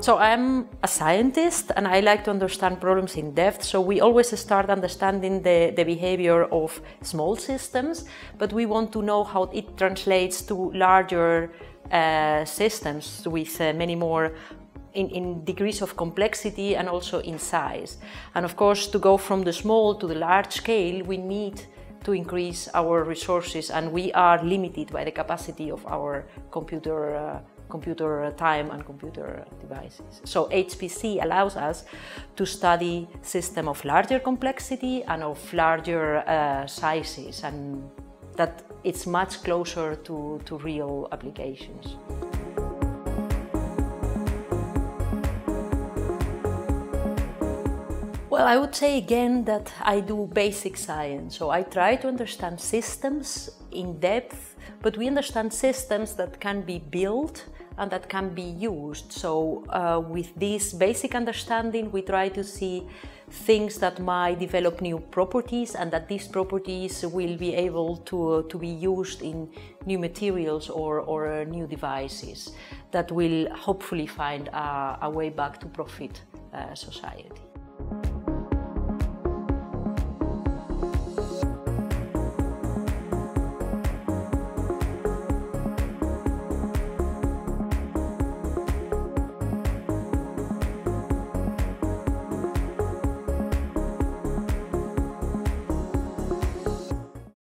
So I'm a scientist and I like to understand problems in depth. So we always start understanding the, the behavior of small systems, but we want to know how it translates to larger uh, systems with uh, many more in, in, degrees of complexity and also in size. And of course, to go from the small to the large scale, we need to increase our resources and we are limited by the capacity of our computer uh, computer time and computer devices. So HPC allows us to study system of larger complexity and of larger uh, sizes and that it's much closer to, to real applications. Well, I would say again that I do basic science. So I try to understand systems in depth, but we understand systems that can be built and that can be used. So uh, with this basic understanding, we try to see things that might develop new properties and that these properties will be able to, to be used in new materials or, or new devices that will hopefully find a, a way back to profit uh, society.